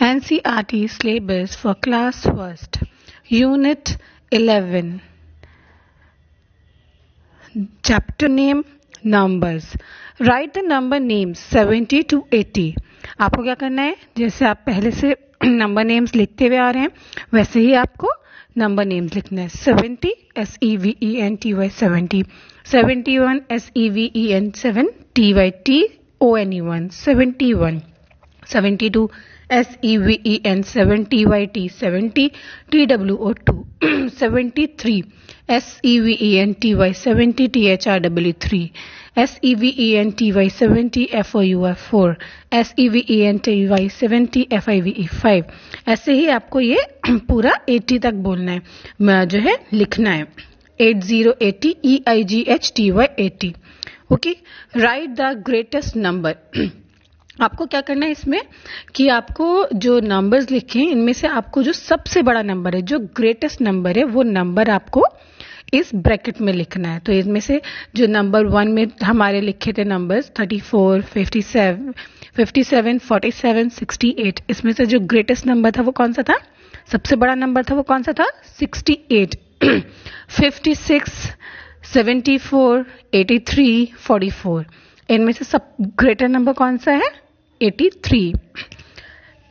NCRT syllabus for class 1st unit 11 chapter name, numbers. Write the number names 70 to 80 आपको क्या करना है? जैसे आप पहले से नंबर नेम्स लिखते हुए आ रहे हैं, वैसे ही आपको नंबर नेम्स लिखना है. 70 S E V E N T Y 70 71 S E V E N 7 T Y T O N E 1 71 72 S E V E N seven T Y T seventy T W O two seventy three S E V E N T Y seventy T H R W three S E V E N T Y seventy F O U F four S E V E N T Y seventy F I V E five ऐसे ही आपको ये पूरा eighty तक बोलना है। जो है, लिखना है। Eight zero eighty E I G H T Y eighty okay? Right the greatest number आपको क्या करना है इसमें? कि आपको जो नंबर्स लिखे हैं, इनमें से आपको जो सबसे बड़ा नंबर है, जो ग्रेटेस्ट नंबर है, वो नंबर आपको इस ब्रैकेट में लिखना है। तो इसमें से जो नंबर वन में हमारे लिखे थे numbers thirty four fifty seven fifty seven forty seven sixty eight इसमें से जो ग्रेटेस्ट नंबर था वो कौन सा था? सबसे बड़ा नंबर था वो कौन सा था? Sixty eight fifty six seventy four eighty three forty four इनमें से सब ग्रेटर नंबर कौन सा है? 83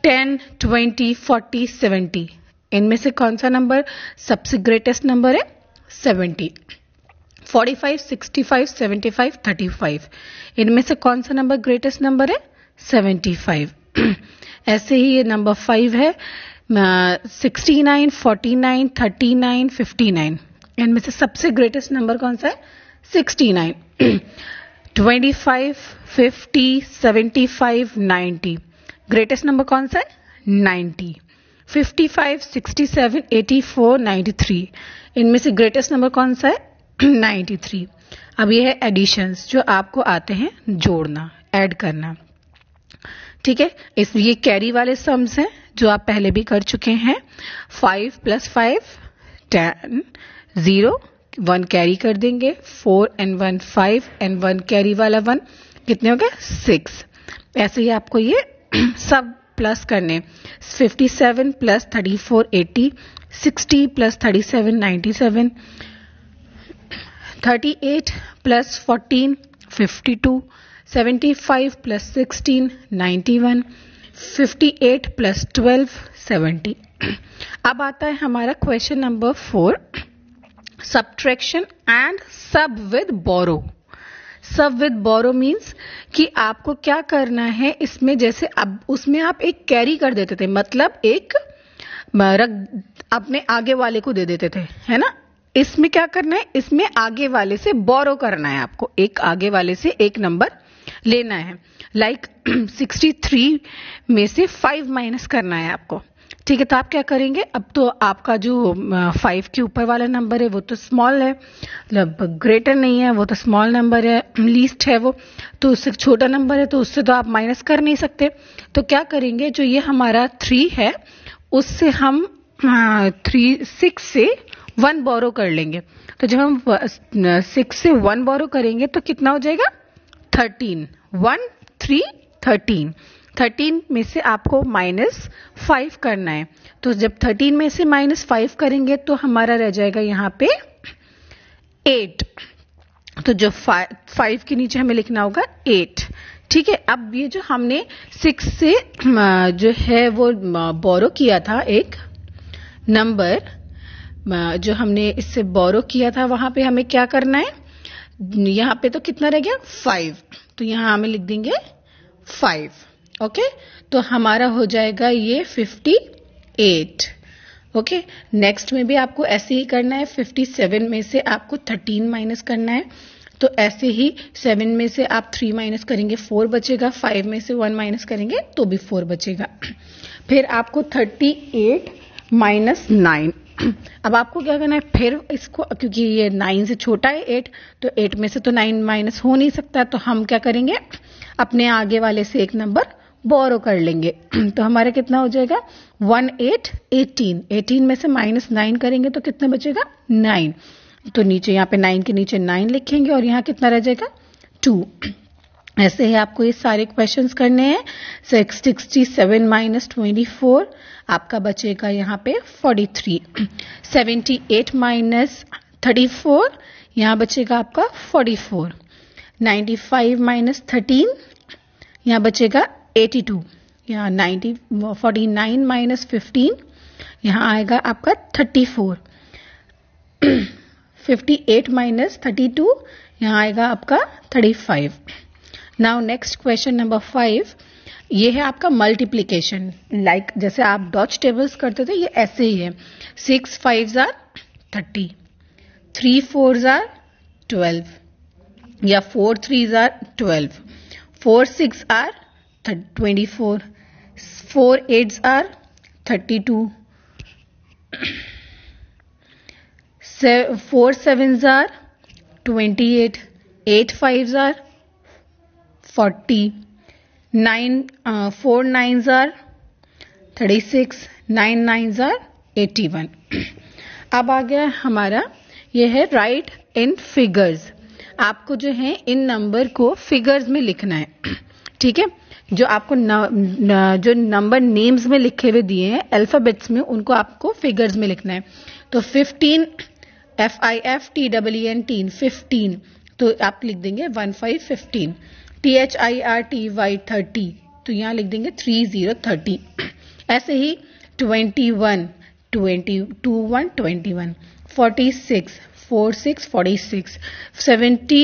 10 20 40 70 इनमें से कौन सा नंबर सबसे ग्रेटेस्ट नंबर है? 70 45 65 75 35 इनमें से कौन सा नंबर ग्रेटेस्ट नंबर है? 75 ऐसे ही ये नंबर फाइव है sixty nine forty nine thirty nine fifty nine इनमें से सबसे ग्रेटेस्ट नंबर कौन सा है? Sixty nine twenty five fifty seventy five ninety greatest number कौन सा है? Ninety fifty five sixty seven eighty four ninety three इनमें से ग्रेटेस्ट नंबर कौन सा है? नाइन्टी थ्री अब ये है एडिशंस जो आपको आते हैं जोड़ना ऐड करना। ठीक है? इस ये कैरी वाले सम्स हैं, जो आप पहले भी कर चुके हैं। Five plus five ten zero one carry कर देंगे four and one five and one carry वाला वन कितने हो गए? सिक्स ऐसे ही आपको ये सब प्लस करने fifty seven plus thirty four eighty sixty plus thirty seven ninety seven thirty eight plus fourteen fifty two seventy five plus sixteen ninety one fifty eight plus twelve seventy अब आता है हमारा question number four subtraction and sub with borrow. Sub with borrow means कि आपको क्या करना है इसमें जैसे अब उसमें आप एक कैरी कर देते थे मतलब एक रख अपने आगे वाले को दे देते थे है ना? इसमें क्या करना है इसमें आगे वाले से बोरो करना है आपको एक आगे वाले से एक नंबर लेना है। लाइक like, 63 में से 5 माइनस करना है आपको। ठीक है तो आप क्या करेंगे? अब तो आपका जो फाइव के ऊपर वाला नंबर है, वो तो स्मॉल है। मतलब ग्रेटर नहीं है, वो तो स्मॉल नंबर है लीस्ट है वो। तो उससे छोटा नंबर है तो उससे तो आप माइनस कर नहीं सकते। तो क्या करेंगे, जो ये हमारा थ्री है, उससे हम थ्री सिक्स से वन बोरो कर लेंगे। तो जब हम सिक्स से वन बोरो करेंगे तो कितना हो जाएगा? Thirteen one three thirteen thirteen में से आपको माइनस फाइव करना है। तो जब थर्टीन में से माइनस फाइव करेंगे तो हमारा रह जाएगा यहाँ पे एट तो जो फाइव फाइव के नीचे हमें लिखना होगा एट ठीक है, अब ये जो हमने सिक्स से जो है वो बोरो किया था एक नंबर जो हमने इससे बोरो किया था, वहाँ पे हमें क्या करना है? यहाँ पे तो कितना रह गया? फाइव तो यहाँ हमें लिख देंगे फाइव ओके तो हमारा हो जाएगा ये फिफ्टी एट ओके नेक्स्ट में भी आपको ऐसे ही करना है फिफ्टी सेवन में से आपको थर्टीन माइनस करना है. तो ऐसे ही सेवन में से आप थ्री माइनस करेंगे फोर बचेगा फाइव में से वन माइनस करेंगे तो भी फोर बचेगा. फिर आपको थर्टी एट माइनस नाइन अब आपको क्या करना है? फिर इसको, क्योंकि ये नाइन से छोटा है एट तो एट में से तो नाइन माइनस हो नहीं सकता तो हम क्या करेंगे? अपने आगे वाले से एक नंबर बोरो कर लेंगे। तो हमारा कितना हो जाएगा? वन एट एटीन एटीन में से माइनस नाइन करेंगे तो कितना बचेगा? नाइन तो नीचे, यहाँ पे नाइन के नीचे नाइन लिखेंगे और यहाँ कितना रह जाएगा? टू ऐसे ही आपको ये सारे क्वेश्चंस करने हैं। Six sixty seven minus twenty four आपका बचेगा यहाँ पे forty three seventy eight minus thirty four यहाँ बचेगा आपका forty four ninety five minus thirteen यहाँ बचेगा एटी टू यहाँ ninety forty nine minus fifteen यहाँ आएगा आपका thirty four fifty eight minus thirty two यहाँ आएगा आपका thirty five now next question number five ये है आपका मल्टीप्लीकेशन लाइक like, जैसे आप डॉच टेबल्स करते थे ये ऐसे ही है. Six five are thirty three four are twelve या four three are twelve four six are twenty four four eights are thirty two four seven are twenty eight eight five are forty nine four nine are thirty six nine nine are eighty one अब आ गया हमारा, ये है right इन figures आपको जो है, इन number को फिगर्स में लिखना है। ठीक है? जो आपको न, न, जो नंबर नेम्स में लिखे हुए दिए हैं अल्फाबेट्स में उनको आपको फिगर्स में लिखना है। तो 15 F I F T W N teen fifteen तो आप लिख देंगे one five fifteen T H I R T Y thirty तो यहाँ लिख देंगे थ्री ज़ीरो थर्टी ऐसे ही twenty one twenty two one twenty one forty six four six forty six seventy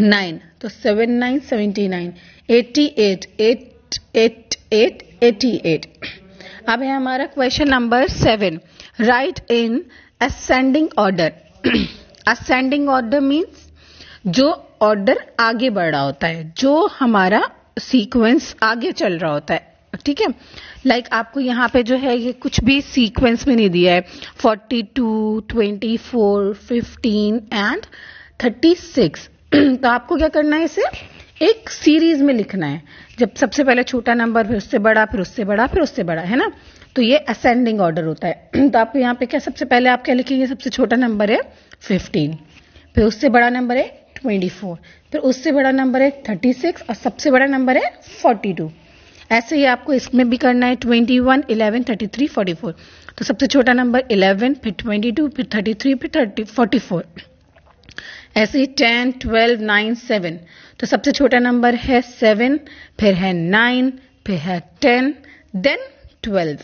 nine तो seven nine seventy nine eighty eight eight eight eight eighty eight अब है हमारा question number seven right in ascending order ascending order means जो order आगे बढ़ रहा होता है जो हमारा सीक्वेंस आगे चल रहा होता है ठीक है? लाइक आपको यहाँ पे जो है ये कुछ भी सीक्वेंस में नहीं दिया है। 42, 24, 15 एंड 36 तो आपको क्या करना है इसे? एक सीरीज़ में लिखना है। जब सबसे पहले छोटा नंबर फिर उससे बड़ा फिर उससे बड़ा फिर उससे बड़ा है ना? तो ये असेंडिंग ऑर्डर होता है। तो आपको यहाँ पे क्या सबसे पहले आप क्या लिखेंगे? सबसे छोटा नंबर है 15 फिर उससे बड़ा नंबर है 24 फिर उससे बड़ा नंबर है 36 और सबसे बड़ा नंबर है 42 ऐसे ही आपको इसमें भी करना है 21, 11, 33, 44 तो सबसे छोटा नंबर 11 फिर 22 फिर 33 फिर 30 44 ऐसे ही 10, 12, 9, 7 तो सबसे छोटा नंबर है सेवन फिर है नाइन फिर है टेन देन 12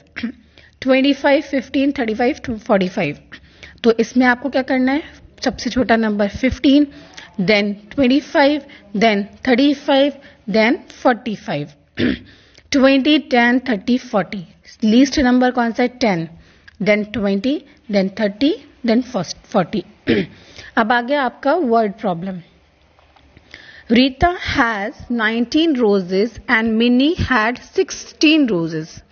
25, 15, 35, 45 तो इसमें आपको क्या करना है? सबसे छोटा number 15 then 25 then 35 then 45 20 10 30 40 least number कौन सा है? Ten. Then 20 then 30 then first forty. अब आ गया आपका word problem. Rita has 19 roses and Mini had 16 roses.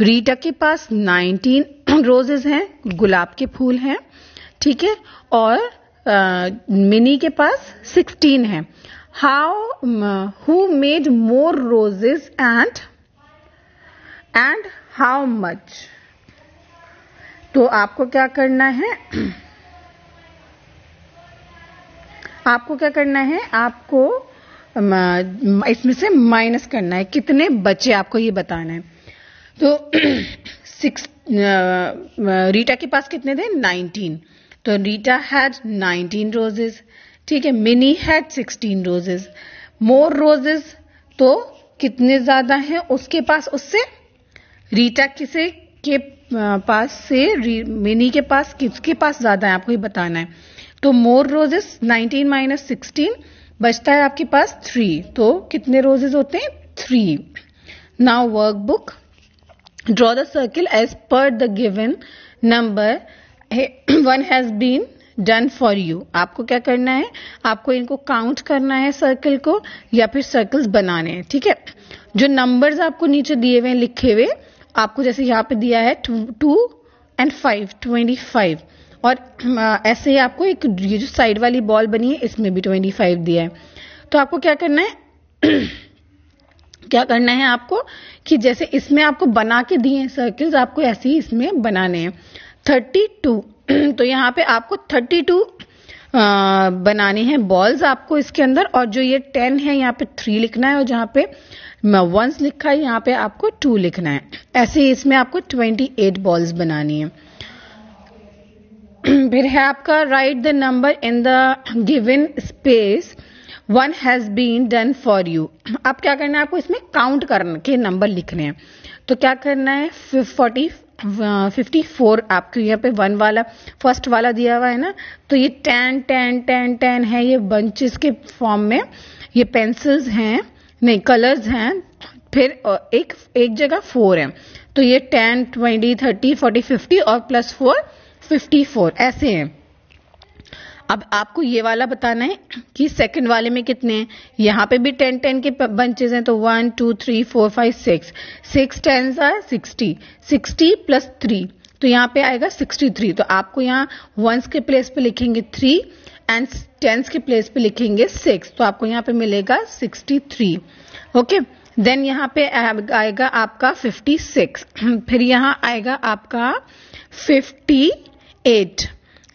Rita के पास 19 रोजेस हैं, गुलाब के फूल हैं, ठीक है? और मिनी के पास 16 है। How who made more roses and and how much तो आपको क्या करना है? आपको क्या करना है? आपको इसमें से माइनस करना है। कितने बचे आपको ये बताना है? तो सिक्स रीटा के पास कितने थे? नाइनटीन। तो रीटा हैड नाइनटीन रोजेस ठीक है? Mini had sixteen roses more roses तो कितने ज़्यादा हैं? उसके पास उससे रीटा किसे के पास से मिनी के पास, किसके पास ज़्यादा है, आपको ये बताना है। तो मोर रोजेस 19 माइनस सिक्सटीन, बचता है आपके पास थ्री। तो कितने रोजेस होते हैं? Three. Now work book draw the circle as per the given number. One has been done for you. आपको क्या करना है? आपको इनको काउंट करना है सर्कल को, या फिर सर्कल्स बनाने हैं, ठीक है? जो नंबर्स आपको नीचे दिए हुए हैं, लिखे हुए आपको जैसे यहाँ पे दिया है two and five twenty five और ऐसे ही आपको एक, ये जो साइड वाली बॉल बनी है, इसमें भी ट्वेंटी फाइव दिया है। तो आपको क्या करना है? क्या करना है आपको? कि जैसे इसमें आपको बना के दिए हैं सर्किल्स आपको ऐसे ही इसमें बनाने हैं। थर्टी टू तो यहाँ पे आपको थर्टी टू बनाने हैं बॉल्स आपको इसके अंदर, और जो ये टेन है, यहाँ पे थ्री लिखना है, और जहाँ पे वंस लिखा है, यहाँ पे आपको टू लिखना है। ऐसे ही इसमें आपको ट्वेंटी एट बॉल्स बनानी है। फिर है आपका write the number in the given space one has been done for you अब क्या करना है आपको इसमें काउंट करने के नंबर लिखने हैं। तो क्या करना है? फोर्टी फिफ्टी फोर आपको यहाँ पे वन वाला, फ़र्स्ट वाला दिया हुआ है ना? तो ये टेन टेन टेन टेन है ये बंचेस के फॉर्म में। ये पेंसिल्स हैं, नहीं कलर्स हैं, फिर एक एक जगह फोर है। तो ये ten, twenty, thirty, forty, fifty और प्लस फोर फिफ्टी फोर ऐसे हैं। अब आपको ये वाला बताना है कि सेकंड वाले में कितने हैं? यहाँ पे भी टेन टेन के बंचेज हैं तो one two three four five six six ten are sixty sixty plus three तो यहाँ पे आएगा सिक्सटी थ्री तो आपको यहाँ वंस के प्लेस पे लिखेंगे थ्री एंड टेंस के प्लेस पे लिखेंगे सिक्स तो आपको यहाँ पे मिलेगा सिक्सटी थ्री ओके देन यहाँ पे आएगा आपका फिफ्टी सिक्स फिर यहाँ आएगा आपका फिफ्टी एट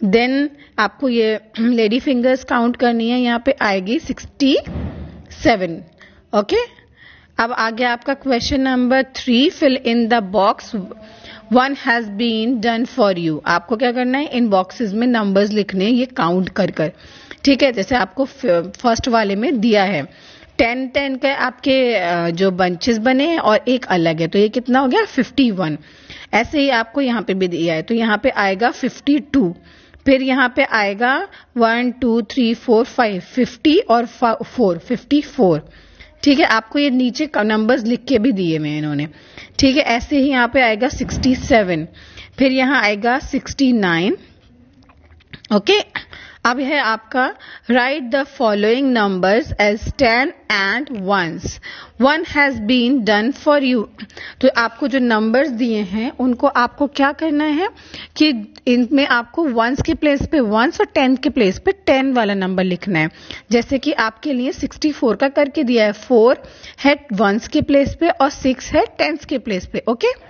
देन आपको ये लेडी फिंगर्स काउंट करनी है, यहाँ पे आएगी सिक्सटी सेवन। ओके? अब आ गया आपका question number three fill in the box one has been done for you आपको क्या करना है? इन बॉक्सेस में नंबर्स लिखने ये काउंट कर कर। ठीक है? जैसे आपको फ़र्स्ट वाले में दिया है। टेन टेन के आपके जो बंचेस बने हैं और एक अलग है तो ये कितना हो गया? फिफ्टी वन ऐसे ही आपको यहाँ पे भी दिया है तो यहाँ पे आएगा फिफ्टी टू फिर यहाँ पे आएगा one, two, three, four, five, fifty और फोर, फिफ्टी फोर। ठीक है, आपको ये नीचे नंबर्स लिख के भी दिए हुए इन्होंने। ठीक है, ऐसे ही यहाँ पे आएगा सिक्सटी सेवन फिर यहाँ आएगा सिक्सटी नाइन ओके, अब है आपका write the following numbers as tens and ones one has been done for you तो आपको जो नंबर्स दिए हैं उनको आपको क्या करना है कि इनमें आपको वंस के प्लेस पे वंस और टेंथ के प्लेस पे टेन वाला नंबर लिखना है। जैसे कि आपके लिए सिक्सटी फोर का करके दिया है। फोर है वंस के प्लेस पे और सिक्स है टेंथ के प्लेस पे ओके okay?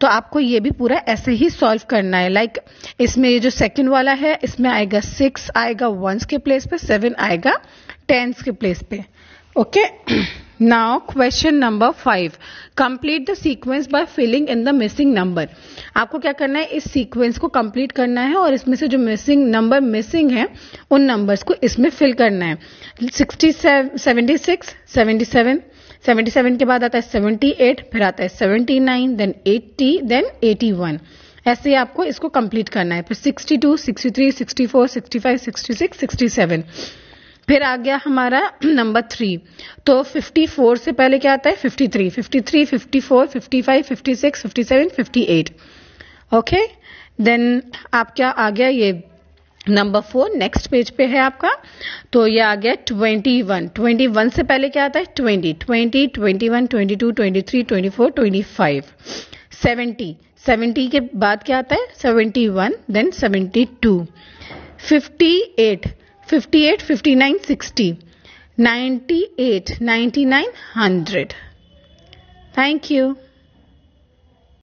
तो आपको ये भी पूरा ऐसे ही सॉल्व करना है। लाइक like, इसमें ये जो सेकंड वाला है इसमें आएगा सिक्स आएगा वंस के प्लेस पे सेवन आएगा टेंस के प्लेस पे। Question number five complete the sequence by filling in the missing number आपको क्या करना है? इस सीक्वेंस को कंप्लीट करना है और इसमें से जो मिसिंग नंबर मिसिंग है, उन नंबर्स को इसमें फिल करना है। Sixty seventy six seventy seven 77 के बाद आता है 78 फिर आता है 79 देन 80 देन 81 ऐसे ही आपको इसको कंप्लीट करना है। फिर 62 63 64 65 66 67 फिर आ गया हमारा नंबर थ्री तो 54 से पहले क्या आता है? 53 53 54 55 56 57 58 ओके देन आप क्या आ गया? ये नंबर फोर नेक्स्ट पेज पे है आपका. तो ये आ गया ट्वेंटी वन ट्वेंटी वन से पहले क्या आता है? Twenty twenty twenty one twenty two twenty three twenty four twenty five seventy seventy के बाद क्या आता है? Seventy one then seventy two fifty eight 58, 59, 60, 98, 99, 100. Thank you.